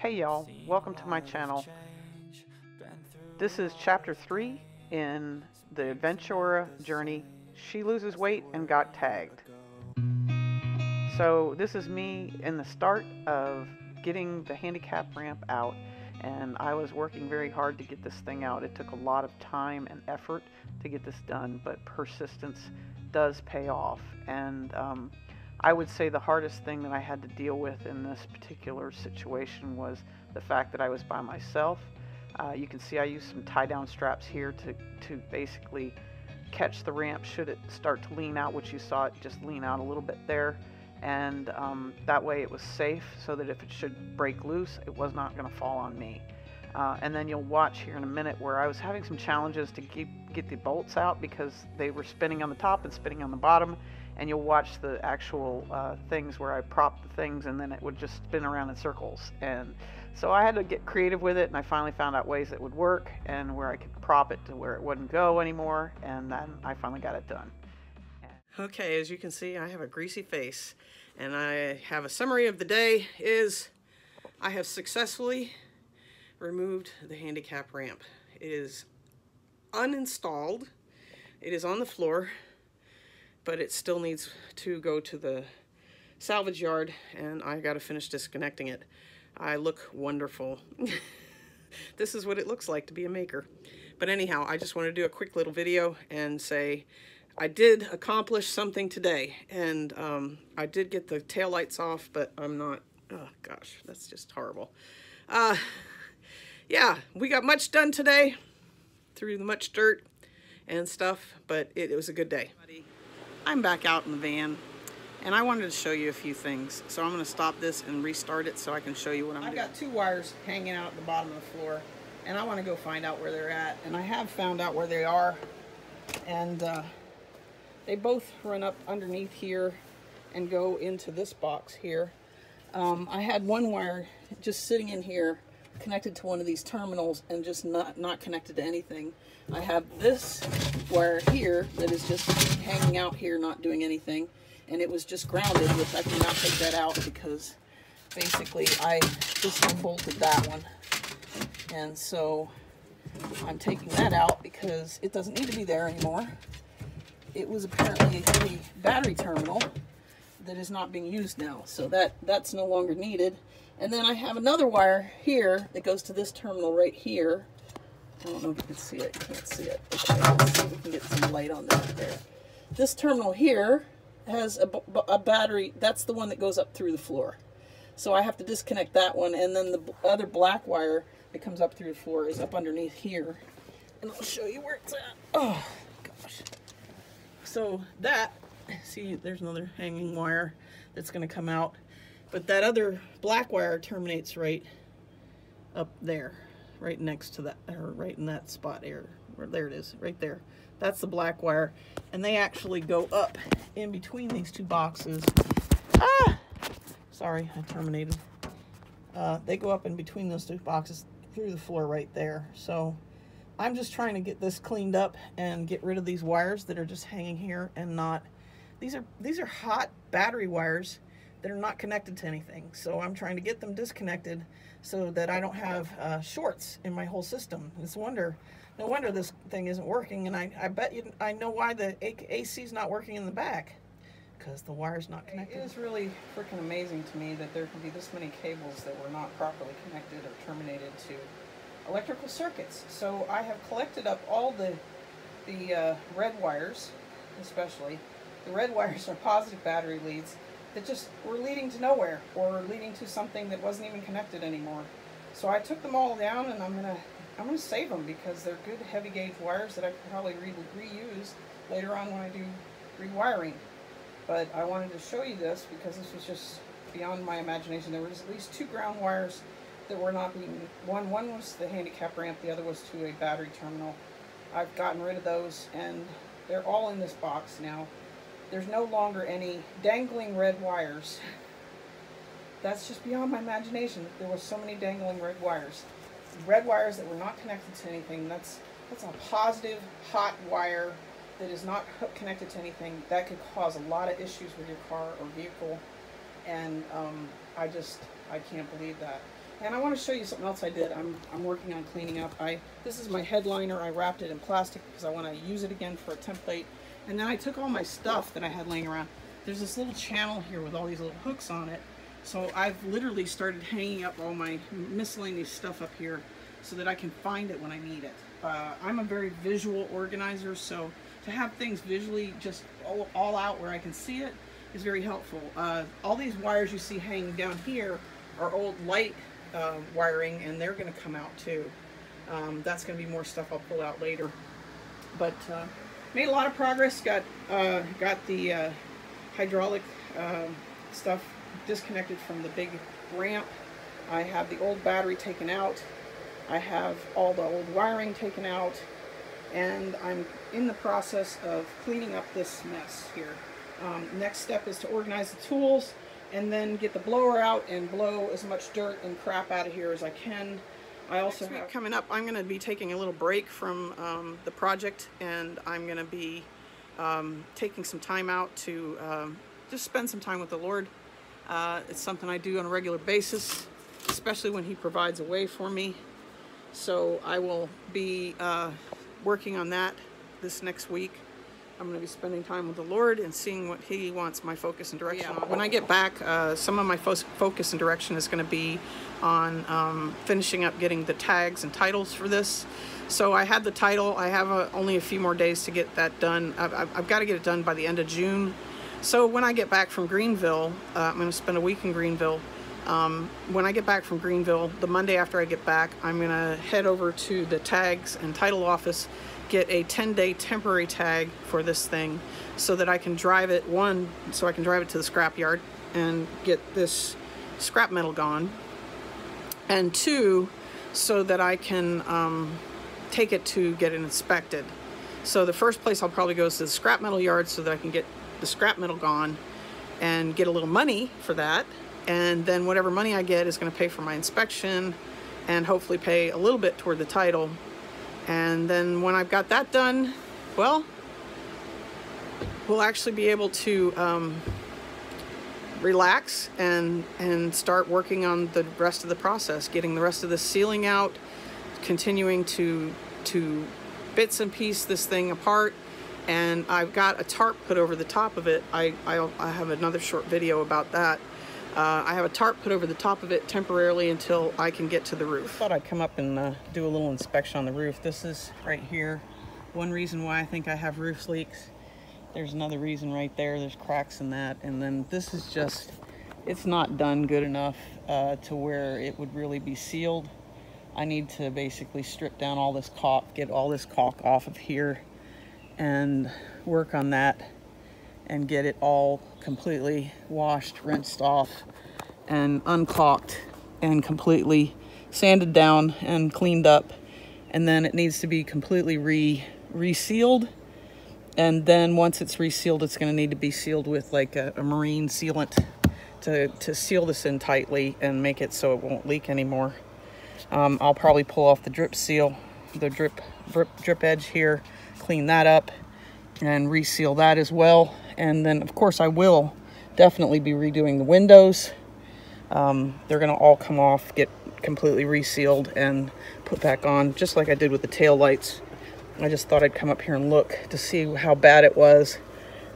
Hey y'all, welcome to my channel. This is chapter 3 in the Adventura journey. She loses weight and got tagged. So this is me in the start of getting the handicap ramp out and I was working very hard to get this thing out. It took a lot of time and effort to get this done, but persistence does pay off. And um, I would say the hardest thing that I had to deal with in this particular situation was the fact that I was by myself. Uh, you can see I used some tie down straps here to, to basically catch the ramp should it start to lean out, which you saw it just lean out a little bit there. And um, that way it was safe so that if it should break loose, it was not going to fall on me. Uh, and then you'll watch here in a minute where I was having some challenges to keep, get the bolts out because they were spinning on the top and spinning on the bottom and you'll watch the actual uh, things where I prop the things and then it would just spin around in circles. And so I had to get creative with it and I finally found out ways that would work and where I could prop it to where it wouldn't go anymore and then I finally got it done. Okay, as you can see, I have a greasy face and I have a summary of the day is I have successfully removed the handicap ramp. It is uninstalled. It is on the floor but it still needs to go to the salvage yard and I got to finish disconnecting it. I look wonderful. this is what it looks like to be a maker. But anyhow, I just want to do a quick little video and say I did accomplish something today. And um, I did get the tail lights off, but I'm not, oh gosh, that's just horrible. Uh, yeah, we got much done today through the much dirt and stuff, but it, it was a good day. I'm back out in the van and I wanted to show you a few things. So I'm going to stop this and restart it so I can show you what I'm I've doing. I've got two wires hanging out at the bottom of the floor and I want to go find out where they're at. And I have found out where they are and uh, they both run up underneath here and go into this box here. Um, I had one wire just sitting in here connected to one of these terminals and just not, not connected to anything. I have this wire here that is just hanging out here, not doing anything. And it was just grounded, which I cannot take that out because basically I just unbolted that one. And so I'm taking that out because it doesn't need to be there anymore. It was apparently a battery terminal that is not being used now. So that, that's no longer needed. And then I have another wire here that goes to this terminal right here. I don't know if you can see it. You can't see it. Okay, let's see if we can get some light on that there. This terminal here has a, a battery. That's the one that goes up through the floor. So I have to disconnect that one. And then the other black wire that comes up through the floor is up underneath here. And I'll show you where it's at. Oh, gosh. So that, see, there's another hanging wire that's going to come out. But that other black wire terminates right up there, right next to that, or right in that spot there. There it is, right there. That's the black wire. And they actually go up in between these two boxes. Ah! Sorry, I terminated. Uh, they go up in between those two boxes through the floor right there. So I'm just trying to get this cleaned up and get rid of these wires that are just hanging here and not, these are, these are hot battery wires that are not connected to anything. So I'm trying to get them disconnected so that I don't have uh, shorts in my whole system. It's wonder, no wonder this thing isn't working. And I, I bet you, I know why the AC is not working in the back because the wire's not connected. It is really freaking amazing to me that there can be this many cables that were not properly connected or terminated to electrical circuits. So I have collected up all the, the uh, red wires, especially. The red wires are positive battery leads that just were leading to nowhere or leading to something that wasn't even connected anymore. So I took them all down and I'm gonna I'm gonna save them because they're good heavy gauge wires that I could probably re reuse later on when I do rewiring. But I wanted to show you this because this was just beyond my imagination. There was at least two ground wires that were not being one one was the handicap ramp, the other was to a battery terminal. I've gotten rid of those and they're all in this box now there's no longer any dangling red wires. That's just beyond my imagination. There were so many dangling red wires. Red wires that were not connected to anything. That's that's a positive hot wire that is not connected to anything. That could cause a lot of issues with your car or vehicle. And um, I just, I can't believe that. And I want to show you something else I did. I'm, I'm working on cleaning up. I This is my headliner. I wrapped it in plastic because I want to use it again for a template. And then I took all my stuff that I had laying around. There's this little channel here with all these little hooks on it. So I've literally started hanging up all my miscellaneous stuff up here so that I can find it when I need it. Uh, I'm a very visual organizer, so to have things visually just all, all out where I can see it is very helpful. Uh, all these wires you see hanging down here are old light uh, wiring and they're going to come out too. Um, that's going to be more stuff I'll pull out later. But uh, made a lot of progress. Got uh, got the uh, hydraulic um, stuff disconnected from the big ramp. I have the old battery taken out. I have all the old wiring taken out and I'm in the process of cleaning up this mess here. Um, next step is to organize the tools and then get the blower out and blow as much dirt and crap out of here as I can. I also Next have coming up, I'm going to be taking a little break from um, the project and I'm going to be um, taking some time out to um, just spend some time with the Lord. Uh, it's something I do on a regular basis, especially when He provides a way for me. So I will be uh, working on that this next week. I'm going to be spending time with the Lord and seeing what He wants my focus and direction yeah. on. When I get back, uh, some of my fo focus and direction is going to be on um, finishing up getting the tags and titles for this. So I had the title. I have a, only a few more days to get that done. I've, I've, I've, got to get it done by the end of June. So when I get back from Greenville, uh, I'm going to spend a week in Greenville. Um, when I get back from Greenville, the Monday after I get back, I'm going to head over to the tags and title office get a 10 day temporary tag for this thing so that I can drive it, one, so I can drive it to the scrap yard and get this scrap metal gone, and two, so that I can um, take it to get it inspected. So the first place I'll probably go is to the scrap metal yard so that I can get the scrap metal gone and get a little money for that. And then whatever money I get is going to pay for my inspection and hopefully pay a little bit toward the title and then when I've got that done, well, we'll actually be able to um, relax and, and start working on the rest of the process, getting the rest of the ceiling out, continuing to, to bits and piece this thing apart. And I've got a tarp put over the top of it. I, I, I have another short video about that. Uh, I have a tarp put over the top of it temporarily until I can get to the roof. I thought I'd come up and uh, do a little inspection on the roof. This is right here. One reason why I think I have roof leaks. There's another reason right there. There's cracks in that. And then this is just, it's not done good enough uh, to where it would really be sealed. I need to basically strip down all this caulk, get all this caulk off of here and work on that and get it all completely washed, rinsed off, and uncaulked and completely sanded down and cleaned up. And then it needs to be completely re resealed. And then once it's resealed, it's going to need to be sealed with like a, a marine sealant to, to seal this in tightly and make it so it won't leak anymore. Um, I'll probably pull off the drip seal, the drip, drip, drip edge here, clean that up and reseal that as well. And then of course I will definitely be redoing the windows. Um, they're gonna all come off, get completely resealed and put back on, just like I did with the tail lights. I just thought I'd come up here and look to see how bad it was.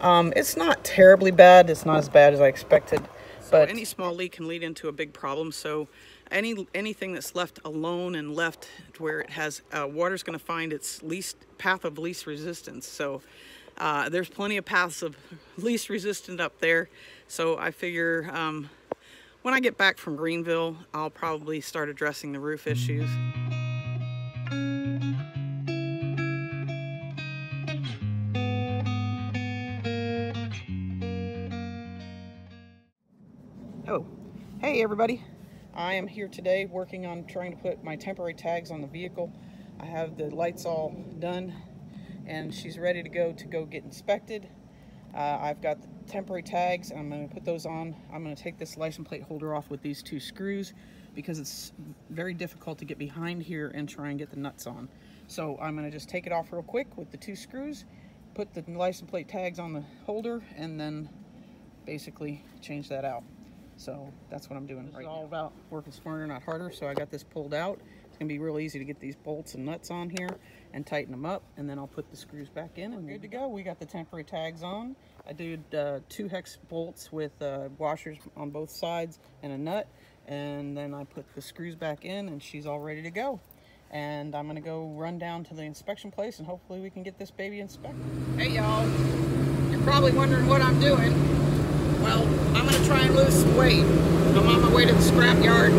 Um, it's not terribly bad. It's not as bad as I expected. But any small leak can lead into a big problem. So any anything that's left alone and left where it has uh, water's going to find its least path of least resistance. So uh, there's plenty of paths of least resistant up there. So I figure um, when I get back from Greenville, I'll probably start addressing the roof issues. Oh, hey everybody. I am here today working on trying to put my temporary tags on the vehicle. I have the lights all done and she's ready to go to go get inspected. Uh, I've got the temporary tags and I'm going to put those on. I'm going to take this license plate holder off with these two screws because it's very difficult to get behind here and try and get the nuts on. So I'm going to just take it off real quick with the two screws, put the license plate tags on the holder, and then basically change that out. So that's what I'm doing right all about working smarter, not harder. So I got this pulled out. It's gonna be real easy to get these bolts and nuts on here and tighten them up. And then I'll put the screws back in and we're good to go. We got the temporary tags on. I did uh, two hex bolts with uh, washers on both sides and a nut. And then I put the screws back in and she's all ready to go. And I'm gonna go run down to the inspection place and hopefully we can get this baby inspected. Hey y'all, you're probably wondering what I'm doing. Well, I'm gonna try and lose some weight. I'm on my way to the scrap yard.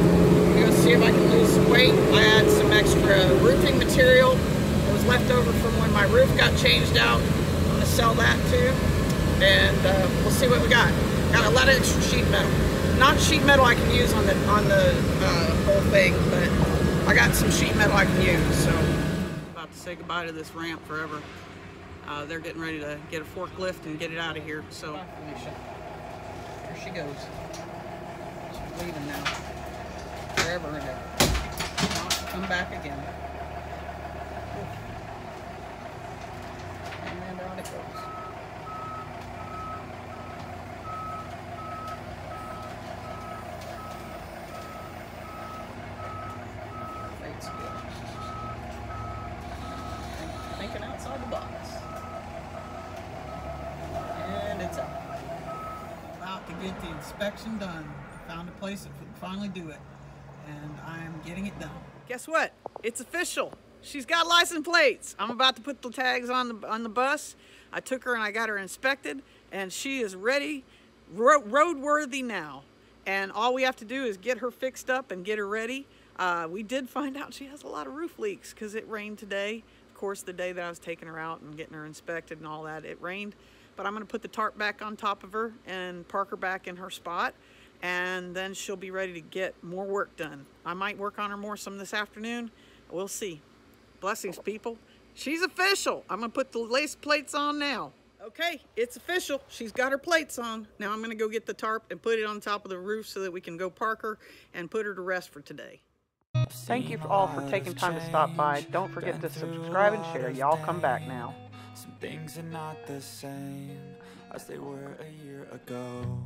If I can lose some weight. I had some extra roofing material that was left over from when my roof got changed out. I'm gonna sell that too. And uh, we'll see what we got. Got a lot of extra sheet metal. Not sheet metal I can use on the on the uh, whole thing, but I got some sheet metal I can use. So about to say goodbye to this ramp forever. Uh, they're getting ready to get a forklift and get it out of here. So Here she goes. She's leaving now. And. Come back again. And on it goes. Thinking outside the box. And it's out. About to get the inspection done. Found a place that finally do it. And I'm getting it done. Guess what? It's official. She's got license plates. I'm about to put the tags on the on the bus. I took her and I got her inspected, and she is ready, ro roadworthy now. And all we have to do is get her fixed up and get her ready. Uh, we did find out she has a lot of roof leaks because it rained today. Of course, the day that I was taking her out and getting her inspected and all that, it rained. But I'm going to put the tarp back on top of her and park her back in her spot. And then she'll be ready to get more work done. I might work on her more some this afternoon. We'll see. Blessings, people. She's official. I'm going to put the lace plates on now. Okay, it's official. She's got her plates on. Now I'm going to go get the tarp and put it on top of the roof so that we can go park her and put her to rest for today. Thank you all for taking time to stop by. Don't forget to subscribe and share. Y'all come back now. Some things are not the same as they were a year ago.